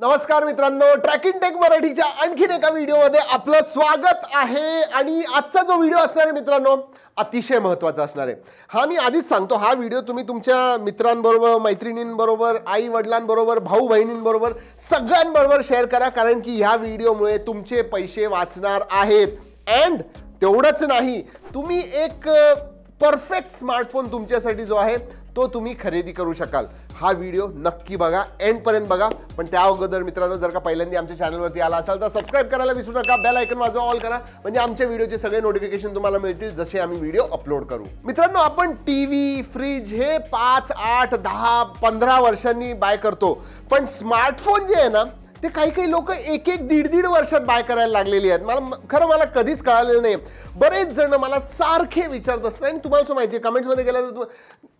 नमस्कार मित्रांनो tracking take आणखीन एका व्हिडिओमध्ये आपलं स्वागत आहे. आणि आजचा जो व्हिडिओ असणार आहे मित्रांनो, अतिशय महत्त्वाचा हा मी आधीच सांगतो, हा व्हिडिओ तुम्ही तुमच्या मित्रांबरोबर, मैत्रिणींबरोबर आई वडिलांबरोबर भाऊ बहिणींबरोबर सगळ्यांबरोबर शेअर करा, कारण की ह्या व्हिडिओमुळे तुमचे पैसे वाचणार आहेत. अँड नाही, तुम्ही एक परफेक्ट स्मार्टफ़ोन तुमच्यासाठी जो आहे तो तुम्हें खरे करू शकाल. हा व्हिडिओ नक्की बघा एंडपर्यंत बघा. पण त्या जर का पहिल्यांदा आमच्या चॅनलवरती आला असाल तर सबस्क्राईब विसरू नका. बेल आयकन वाजवा ऑल करा. म्हणजे आमच्या व्हिडिओचे सगळे नोटिफिकेशन तुम्हाला मिळतील जसे आम्ही व्हिडिओ अपलोड करू. मित्रांनो, आपण टी फ्रीज हे पाँच, आठ, दहा पंद्रह वर्षांनी बाय करतो. स्मार्टफ़ोन जे है ना ते काही काही लोक एक एक दीड दीड वर्षात बाय करायला लागलेली आहेत. मला खरं मला कधीच कळालेलं नाही. बरेच जण मला सारखे विचारत असतात. आणि तुम्हाला माहिती आहे कमेंट्समध्ये गेल्यानंतर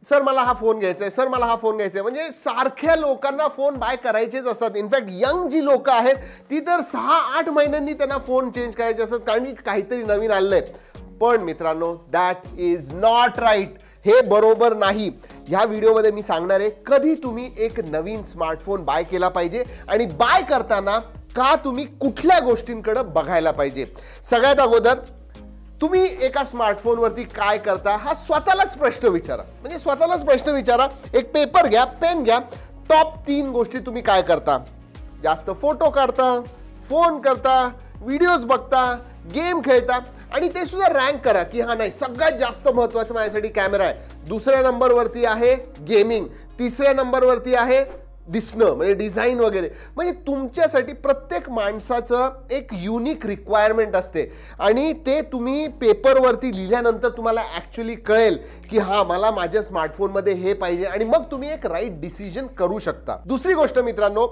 सर, मला हा फ़ोन घ्यायचा आहे सर, मला हा फ़ोन घ्यायचा आहे म्हणजे सारख्या लोकांना फ़ोन बाय करायचेच असतात. इनफॅक्ट यंग जी लोक आहेत, ती तर सहा आठ महिन्यांनी त्यांना फ़ोन चेंज करायचे असतात, कारण की काहीतरी नवीन आलेलं आहे पण मित्रांनो दॅट इज़ नॉट राईट हे बरोबर नाही. ह्या व्हिडिओमध्ये मी सांगणार आहे, कधी तुम्ही एक नवीन स्मार्टफ़ोन बाय केला पाहिजे आणि बाय करताना का तुम्ही कुठल्या गोष्टींकडे बघायला पाहिजे? सगळ्यात अगोदर, तुम्ही एका स्मार्टफोनवरती काय करता, हा स्वतःलाच प्रश्न विचारा. म्हणजे स्वतःलाच प्रश्न विचारा. एक पेपर घ्या पेन घ्या. टॉप तीन गोष्टी तुम्ही काय करता? जास्त फ़ोटो काढता फ़ोन करता व्हिडिओज बघता गेम खेळता. आणि ते सुद्धा रँक करा की हा नाही सगळ्यात जास्त महत्त्वाचं माझ्यासाठी कॅमेरा आहे. दुसऱ्या नंबरवरती आहे गेमिंग तिसऱ्या नंबरवरती आहे दिसणं म्हणजे डिझाईन वगैरे. म्हणजे तुमच्यासाठी प्रत्येक माणसाचं एक युनिक रिक्वायरमेंट असते. आणि ते तुम्ही पेपरवरती लिहिल्यानंतर तुम्हाला ॲक्च्युली कळेल की हां मला माझ्या स्मार्टफोनमध्ये हे पाहिजे आणि मग तुम्ही एक राईट डिसिजन करू शकता. दुसरी गोष्ट मित्रांनो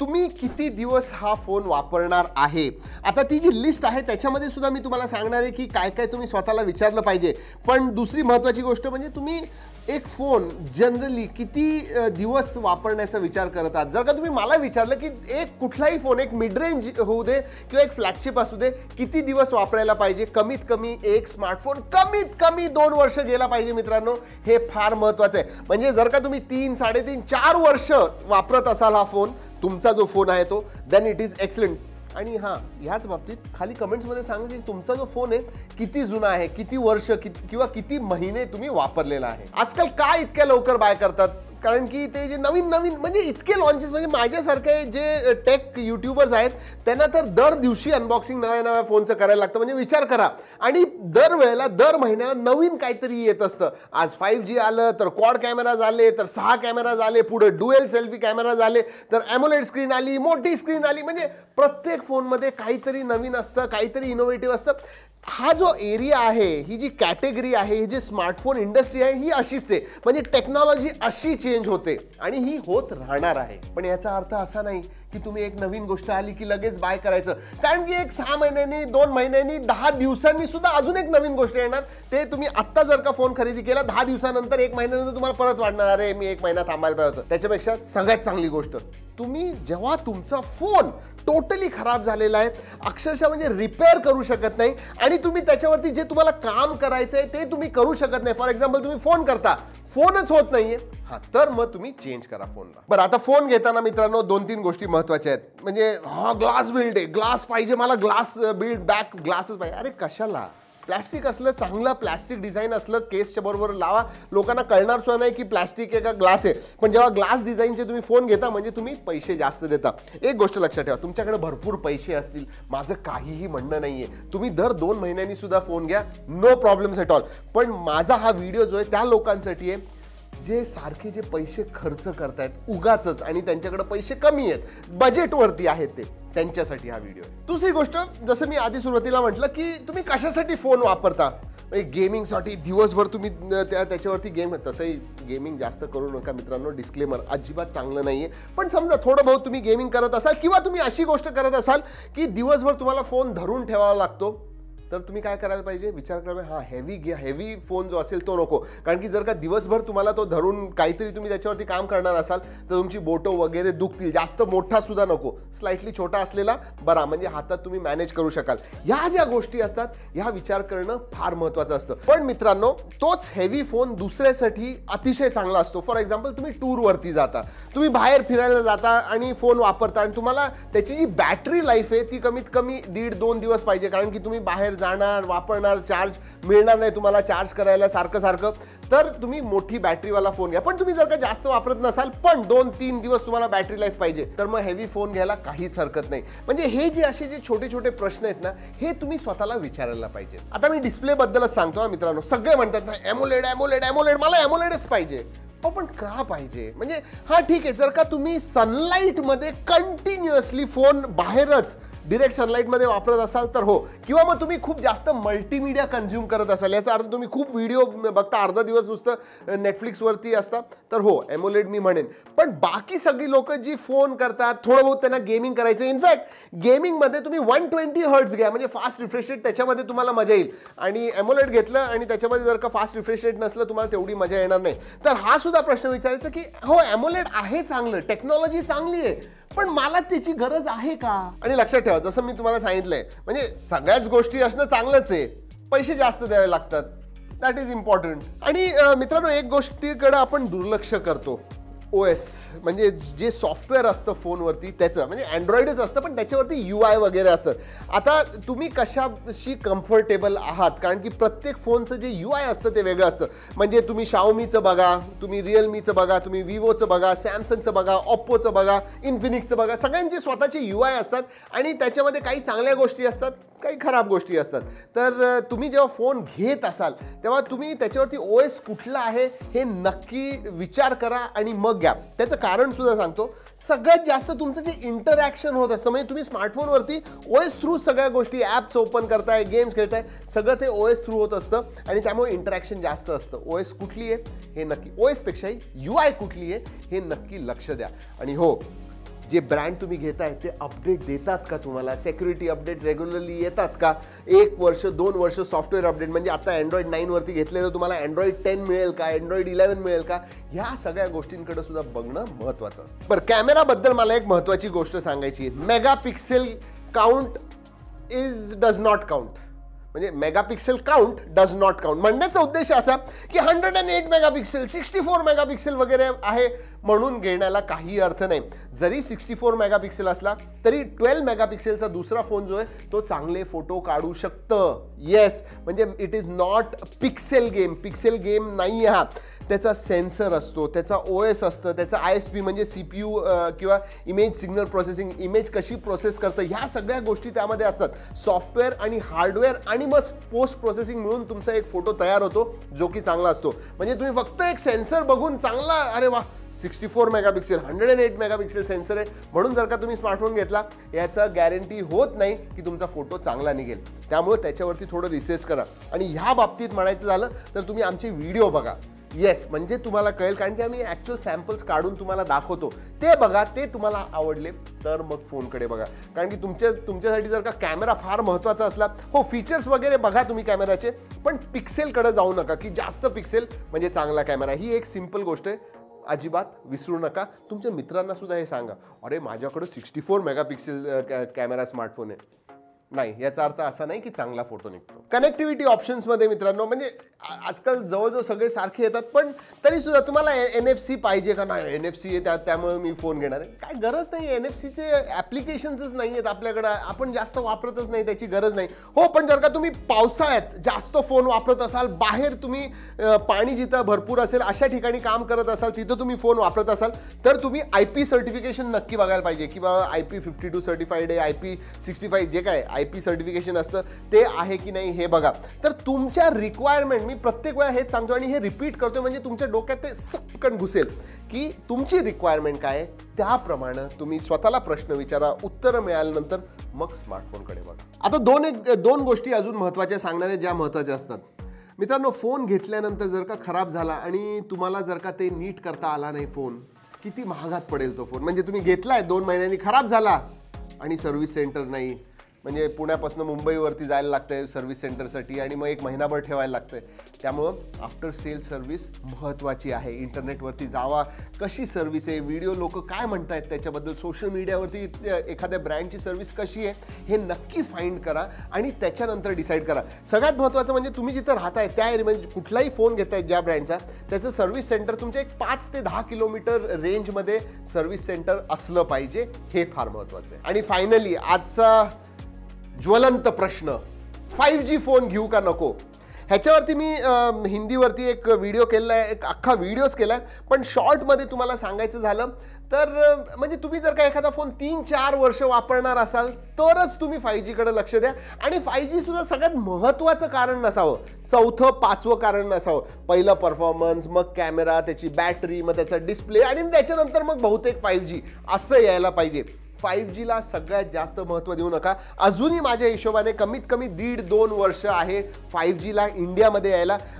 तुम्ही किती दिवस हा फ़ोन वापरणार आहे? आता ती जी लिस्ट आहे, त्याच्यामध्ये सुद्धा मी तुम्हाला सांगणार आहे की काय काय तुम्ही स्वतःला विचारलं पाहिजे. पण दुसरी महत्त्वाची गोष्ट म्हणजे तुम्ही एक फ़ोन जनरली किती दिवस वापरण्याचा विचार करत आहात? जर का तुम्ही मला विचारलं की एक कुठलाही फ़ोन एक मिड रेंज होऊ दे किंवा एक फ्लॅगशिप असू दे, किती दिवस वापरायला पाहिजे? कमीत कमी एक स्मार्टफ़ोन कमीत कमी दोन वर्ष गेला पाहिजे मित्रांनो, हे फार महत्त्वाचं आहे. म्हणजे जर का तुम्ही तीन, साडेतीन, चार वर्ष वापरत असाल हा फ़ोन तुमचा जो फ़ोन है तो देन इट इज़ एक्सलंट हाँ हाच बाबतीत खाली कमेंट्समध्ये सांगा की तुमचा जो फ़ोन है कि जुना है कि वर्ष कि किंवा किती महिने तुम्ही वापरलेला आहे? आजकाल का इतक लवकर बाय करतात? कारण की ते जे नवीन नवीन, म्हणजे इतके लॉन्चेस म्हणजे माझ्यासारखे जे टेक युट्यूबर्स आहेत, त्यांना तर दर दिवशी अनबॉक्सिंग नव्या नव्या फोनचं करायला लागतं. म्हणजे विचार करा. आणि दर वेळेला, दर महिन्याला नवीन काहीतरी येत असतं. आज फाईव्ह जी आलं, तर क्वाड कॅमेरा झाले, तर सहा कॅमेरा झाले, पुढे डुएल सेल्फी कॅमेरा झाले, तर ॲमोलेड स्क्रीन आली, मोठी स्क्रीन आली. म्हणजे प्रत्येक फोनमध्ये काहीतरी नवीन असतं, काहीतरी इनोव्हेटिव्ह असतं. हा जो एरिया आहे, ही जी कॅटेगरी आहे, ही जी स्मार्टफ़ोन इंडस्ट्री आहे, ही अशीच आहे म्हणजे टेक्नॉलॉजी चेंज होते आणि ही होत राहणार आहे. अर्थ असा नाही की तुम्ही एक नवीन गोष्ट आली की लगेच बाय करायचं. कारण की एक सहा महिन्यांनी, दोन महिन्यांनी, दहा दिवसांनी सुद्धा एक नवीन गोष्ट येणार. ते तुम्ही आत्ता जर का फ़ोन खरेदी केला, दहा दिवसानंतर एक महिन्यानंतर तुम्हाला परत वाढणार अरे, मी एक महिना थांबायला पाहिजे होतं. त्याच्यापेक्षा सगळ्यात चांगली गोष्ट तुम्ही जेव्हा तुमचा फ़ोन टोटली खराब झालेला आहे, अक्षरशः म्हणजे रिपेअर करू शकत नाही आणि तुम्ही त्याच्यावरती जे तुम्हाला काम करायचं आहे ते तुम्ही करू शकत नाही. फॉर एक्झाम्पल तुम्ही फ़ोन करता. फोनच होत नाहीये. हा, तर मग तुम्ही चेंज करा फोनला बरं, आता फ़ोन घेताना मित्रांनो दोन तीन गोष्टी महत्वाच्या आहेत. म्हणजे, हा ग्लास बिल्ड आहे. ग्लास पाहिजे मला ग्लास बिल्ड बॅक ग्लासच पाहिजे. अरे, कशाला? प्लॅस्टिक चांगलं प्लॅस्टिक डिझाईन असलं, केसच्या बरोबर लावा. लोकांना कळणार सुद्धा नाही की प्लॅस्टिक आहे का ग्लास है पे जेव्हा ग्लास से तुम्हें फ़ोन घेता मे तुम्हें पैसे जास्त देता. एक गोष्ट लक्षात ठेवा भरपूर पैसे असतील. माझं ही म्हणणं नहीं है तुम्हें दर दोन महिन्यांनी सुद्धा फ़ोन घया. नो प्रॉब्लेम्स एट ऑल माझा हा वीडियो जो है तो लोकानी आहे जे सारखे जे पैसे खर्च करतायत उगाच आणि त्यांच्याकडे पैसे कमी आहेत बजेटवरती आहेत ते, त्यांच्यासाठी हा व्हिडिओ आहे. दुसरी गोष्ट, जसं मी आधी सुरुवातीला म्हटलं की तुम्ही कशासाठी फ़ोन वापरता? गेमिंगसाठी दिवसभर तुम्ही त्या, त्याच्यावरती गेम तसंही गेमिंग जास्त करू नका मित्रांनो डिस्क्लेमर अजिबात चांगलं नाही आहे पण समजा थोडं बहुत तुम्ही गेमिंग करत असाल, किंवा तुम्ही अशी गोष्ट करत असाल की दिवसभर तुम्हाला फ़ोन धरून ठेवावा लागतो तर तुम्ही काय करायला पाहिजे? विचार करायला हा हेवी घ्या हेवी फ़ोन जो असेल तो नको. कारण की जर का दिवसभर तुम्हाला तो धरून काहीतरी तुम्ही त्याच्यावरती काम करणार असाल, तर तुमची बोटं वगैरे दुखतील. जास्त मोठा सुद्धा नको. स्लाइटली छोटा असलेला बरा, म्हणजे हातात तुम्ही मॅनेज करू शकाल. ह्या ज्या गोष्टी असतात, ह्या विचार करणं फार महत्वाचं असतं. पण मित्रांनो, तोच हेवी फ़ोन दुसऱ्यासाठी अतिशय चांगला असतो. फॉर एक्झाम्पल तुम्ही टूरवरती जाता. तुम्ही बाहेर फिरायला जाता आणि फ़ोन वापरता आणि तुम्हाला त्याची जी बॅटरी लाईफ आहे, ती कमीत कमी दीड, दोन दिवस पाहिजे. कारण की तुम्ही बाहेर जाणार चार्ज मिळणार नाही तुम्हाला चार्ज करायला सारखं सारखं तुम्ही मोठी बॅटरीवाला फ़ोन घ्या. तुम्ही जर का जास्त वापरत नसाल, पण दोन तीन दिवस तुम्हाला बॅटरी लाईफ पाहिजे, तर मग हेवी फ़ोन घ्यायला काहीच हरकत नाही. म्हणजे हे जे असे जे छोटे छोटे प्रश्न आहेत ना, हे तुम्ही स्वतःला विचारायला पाहिजे. आता मी डिस्प्ले बद्दलच सांगतो हा मित्रांनो. सगळे म्हणतात ना एमोलेड एमोलेड एमोलेड मला एमोलेडच पाहिजे. हो का पाहिजे? म्हणजे हा ठीक आहे, जर का तुम्ही सनलाईटमध्ये कंटिन्युअसली फ़ोन बाहेरच डिरेक्ट सनलाईटमध्ये वापरत असाल हो. किंवा मग तुम्ही खूप जास्त मल्टीमीडिया करत असाल. याचा अर्थ तुम्ही खूप व्हिडिओ बघता, अर्धा दिवस नुसतं नेटफ्लिक्सवरती असता, तर हो एमोलेड मी म्हणेन. पण बाकी सगळी जी फ़ोन करतात, थोडं बहुत गेमिंग करायचं. इनफॅक्ट गेमिंगमध्ये तुम्ही वन ट्वेंटी हर्ट्स घ्या फास्ट रिफ्रेश रेट त्याच्यामध्ये तुम्हाला मज़ा एमोलेड घेतलं आणि त्याच्यामध्ये जर का फास्ट रिफ्रेश रेट नसलं, तुम्हाला मज़ा येणार नाही. तर हा सुद्धा प्रश्न विचारायचा की, हो एमोलेड आहे चांगलं टेक्नॉलॉजी चांगली आहे पण मला त्याची गरज आहे का? आणि लक्षात ठेवा जसं मी तुम्हाला सांगितलंय म्हणजे सगळ्याच गोष्टी असणं चांगलंच आहे. पैसे जास्त द्यावे लागतात. दॅट इज इम्पॉर्टंट आणि मित्रांनो एक गोष्टीकडे आपण दुर्लक्ष करतो. ओ एस म्हणजे जे सॉफ्टवेअर असतं फोनवरती, त्याचं, म्हणजे अँड्रॉइडच असतं, पण त्याच्यावरती यू आय वगैरे असतं. आता तुम्ही कशाशी कम्फर्टेबल आहात? कारण की प्रत्येक फोनचं जे यू आय असतं, ते वेगळं असतं. म्हणजे तुम्ही शाओमीचं बघा, तुम्ही रिअलमीचं बघा, तुम्ही विवोचं बघा सॅमसंगचं बघा ऑप्पोचं बघा इन्फिनिक्सचं बघा, सगळ्यांचे स्वतःचे यू आय असतात आणि त्याच्यामध्ये काही चांगल्या गोष्टी असतात, काही खराब गोष्टी असतात. तर तुम्ही जेव्हा फ़ोन घेत असाल, तेव्हा तुम्ही त्याच्यावरती ओ एस कुठला आहे हे नक्की विचार करा आणि मग गॅप त्याचं कारण सुद्धा सांगतो सगळ्यात जास्त तुमचं जे इंटरॅक्शन होत असतं म्हणजे तुम्ही स्मार्टफोनवरती ओ एस थ्रू सगळ्या गोष्टी ॲप्स ओपन करताय गेम्स खेळताय सगळं ते ओ एस थ्रू होत असतं आणि त्यामुळे इंटरॅक्शन जास्त असतं. ओ एस कुठली आहे? हे नक्की ओ एसपेक्षाही यू आय कुठली आहे? हे नक्की लक्ष द्या. आणि हो जे ब्रँड तुम्ही घेताय, ते अपडेट देतात का तुम्हाला? सेक्युरिटी अपडेट रेग्युलरली येतात का? एक वर्ष, दोन वर्ष सॉफ्टवेअर अपडेट म्हणजे आता अँड्रॉइड नाईनवरती घेतले तर तुम्हाला अँड्रॉइड टेन मिळेल का? अँड्रॉइड इलेव्हन मिळेल का? ह्या सगळ्या गोष्टींकडे सुद्धा बघणं महत्त्वाचं असतं. बरं कॅमेराबद्दल मला एक महत्त्वाची गोष्ट सांगायची megapixel count is does not count म्हणजे megapixel count does not count. म्हणण्याचा उद्देश असा की hundred and eight megapixel, sixty four megapixel वगैरे आहे म्हणून घेण्याला काही अर्थ नाही. जरी सिक्स्टी फोर मेगापिक्सेल असला, तरी ट्वेल्व मेगापिक्सेलचा दुसरा फ़ोन जो आहे तो चांगले फ़ोटो काढू शकतं. येस म्हणजे it is not pixel game pixel game नाही हा. त्याचा सेन्सर असतो, त्याचा ओ एस असतं, त्याचा एस पी म्हणजे सी पी यू किंवा इमेज सिग्नल प्रोसेसिंग इमेज कशी प्रोसेस करतं, ह्या सगळ्या गोष्टी त्यामध्ये असतात. सॉफ्टवेअर आणि हार्डवेअर आणि मग पोस्ट प्रोसेसिंग मिळून तुमचा एक फ़ोटो तयार होतो, जो की चांगला असतो. म्हणजे तुम्ही फक्त एक सेन्सर बघून चांगला, अरे वा sixty four megapixel hundred and eight megapixel sensor आहे, म्हणून जर का तुम्ही स्मार्टफ़ोन घेतला, याचं गॅरंटी होत नाही की तुमचा फ़ोटो चांगला निघेल. त्यामुळे त्याच्यावरती थोडं रिसर्च करा. आणि ह्या बाबतीत म्हणायचं झालं, तर तुम्ही आमचे व्हिडिओ बघा. येस म्हणजे तुम्हाला कळेल, कारण की आम्ही ॲक्च्युअल सॅम्पल्स काढून तुम्हाला दाखवतो. ते बघा, ते तुम्हाला आवडले तर मग फोनकडे बघा. कारण की तुमच्या, तुमच्यासाठी जर का कॅमेरा फार महत्त्वाचा असला, हो फीचर्स वगैरे बघा तुम्ही कॅमेराचे पण पिक्सेलकडे जाऊ नका, की जास्त पिक्सेल म्हणजे चांगला कॅमेरा ही एक सिम्पल गोष्ट आहे. अजिबात विसरू नका. तुमच्या मित्रांना सुद्धा हे सांगा. अरे, माझ्याकडं sixty four megapixel camera smartphone आहे. नाही, याचा अर्थ असा नाही की चांगला फ़ोटो निघतो. कनेक्टिव्हिटी ऑप्शन्समध्ये मित्रांनो, म्हणजे आजकाल जवळजवळ सगळे सारखे येतात, पण तरी सुद्धा तुम्हाला एन एफ़ सी पाहिजे का नाही? एन एफ़ सी आहे, त्या, त्यामुळे मी फ़ोन घेणार आहे. काय गरज नाही एन एफ़ सीचे ॲप्लिकेशन्सच नाही आहेत आपल्याकडं. आपण जास्त वापरतच नाही, त्याची गरज नाही. हो, पण जर का तुम्ही पावसाळ्यात जास्त फ़ोन वापरत असाल, बाहेर तुम्ही पाणी जिथं भरपूर असेल, अशा ठिकाणी काम करत असाल, तिथं तुम्ही फ़ोन वापरत असाल, तर तुम्ही आय पी सर्टिफिकेशन नक्की बघायला पाहिजे. की बाबा I P fifty two certified आहे आय पी सिक्स्टी फाईव्ह जे काय आय पी सर्टिफिकेशन असतं, ते आहे की नाही हे बघा. तर तुमच्या रिक्वायरमेंट मी प्रत्येक वेळा हेच सांगतो आणि हे रिपीट करतो म्हणजे तुमच्या डोक्यात ते सपकन घुसेल. की तुमची रिक्वायरमेंट काय आहे? त्याप्रमाणे तुम्ही स्वतःला प्रश्न विचारा, उत्तरं मिळाल्यानंतर मग स्मार्टफोनकडे बघा. आता दोन एक, दोन गोष्टी अजून महत्त्वाच्या सांगणाऱ्या ज्या महत्त्वाच्या असतात. मित्रांनो फ़ोन घेतल्यानंतर जर का खराब झाला आणि तुम्हाला जर का ते नीट करता आला नाही फ़ोन किती महागात पडेल तो फ़ोन म्हणजे तुम्ही घेतलाय, दोन महिन्यांनी खराब झाला आणि सर्व्हिस सेंटर नाही म्हणजे पुण्यापासून मुंबईवरती जायला लागतंय सर्व्हिस सेंटरसाठी आणि मग एक महिनाभर ठेवायला लागतंय. त्यामुळं आफ्टर सेल सर्व्हिस महत्त्वाची आहे. इंटरनेटवरती जावा. कशी सर्व्हिस आहे? व्हिडिओ लोक काय म्हणतायत त्याच्याबद्दल? सोशल मीडियावरती एखाद्या ब्रँडची सर्व्हिस कशी आहे? हे नक्की फाईंड करा आणि त्याच्यानंतर डिसाईड करा. सगळ्यात महत्त्वाचं म्हणजे तुम्ही जिथं राहताय, त्या एरियामध्ये कुठलाही फ़ोन घेताय ज्या ब्रँडचा त्याचं सर्व्हिस सेंटर तुमच्या एक पाच ते दहा किलोमीटर रेंजमध्ये सर्व्हिस सेंटर असलं पाहिजे. हे फार महत्त्वाचं आहे. आणि फायनली आजचा ज्वलंत प्रश्न. फाईव्ह जी फोन घेऊ का नको? ह्याच्यावरती मी हिंदीवरती एक व्हिडिओ केलेला आहे एक अख्खा व्हिडिओच केला आहे पण शॉर्टमध्ये तुम्हाला सांगायचं झालं तर म्हणजे तुम्ही जर का एखादा फोन तीन चार वर्ष वापरणार असाल तरच तुम्ही फाय जीकडे लक्ष द्या. आणि फाय जीसुद्धा सगळ्यात महत्त्वाचं कारण नसावं. चौथं पाचवं कारण नसावं. पहिलं परफॉर्मन्स मग कॅमेरा त्याची बॅटरी मग त्याचा डिस्प्ले आणि त्याच्यानंतर मग बहुतेक फाईव्ह जी असं यायला पाहिजे. फाईव्ह जी सगळ्यात जास्त महत्त्व देऊ नका. अजूनही माझ्या हिशोबाने कमीत कमी दीड दोन वर्ष है फाइव जी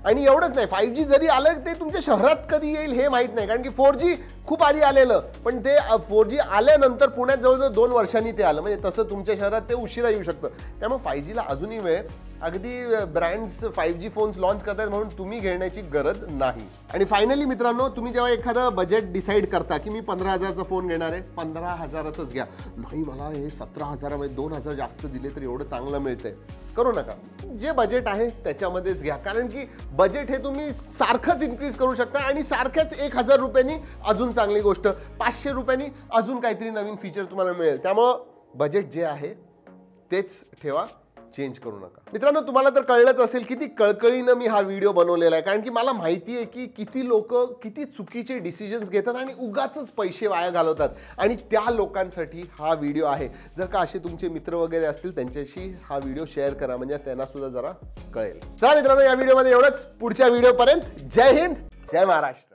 आणि एवढंच नाही फाईव्ह जी जरी आल तो तुमच्या शहर कभी माहीत नाही. कारण की फोर जी खूप आधी आलेलं. पण ते फोर जी आल्यानंतर पुण्यात जवळजवळ दोन वर्षांनी ते आलं. म्हणजे तसं तुमच्या शहरात ते उशिरा येऊ शकतं. त्यामुळे फाय जीला अजूनही वेळ. अगदी brands five G phones launch करतायत म्हणून तुम्ही घेण्याची गरज नाही. आणि फायनली मित्रांनो तुम्ही जेव्हा एखादं बजेट डिसाईड करता की मी पंधरा हजारचा फोन घेणार आहे पंधरा हजारातच घ्या. नाही मला हे सतरा हजारामध्ये दोन हजार जास्त दिले तर एवढं चांगलं मिळतंय. करू नका. जे बजेट आहे त्याच्यामध्येच घ्या. कारण की बजेट हे तुम्ही सारखंच इन्क्रीज करू शकता आणि सारख्याच एक हजार रुपयांनी अजून चांगली गोष्ट. पाचशे रुपयांनी अजून काहीतरी नवीन फीचर तुम्हाला मिळेल. त्यामुळं बजेट जे आहे, तेच ठेवा. चेंज करू नका. मित्रांनो, तुम्हाला तर कळलंच असेल किती कळकळीनं मी हा व्हिडिओ बनवलेला आहे. कारण की मला माहिती आहे की किती लोक किती चुकीचे डिसिजन्स घेतात आणि उगाच पैसे वाया घालवतात. आणि त्या लोकांसाठी हा व्हिडिओ आहे. जर का असे तुमचे मित्र वगैरे असतील, त्यांच्याशी हा व्हिडिओ शेअर करा. म्हणजे त्यांना सुद्धा जरा कळेल. चला मित्रांनो, या व्हिडिओमध्ये एवढंच. पुढच्या व्हिडिओपर्यंत जय हिंद. जय महाराष्ट्र.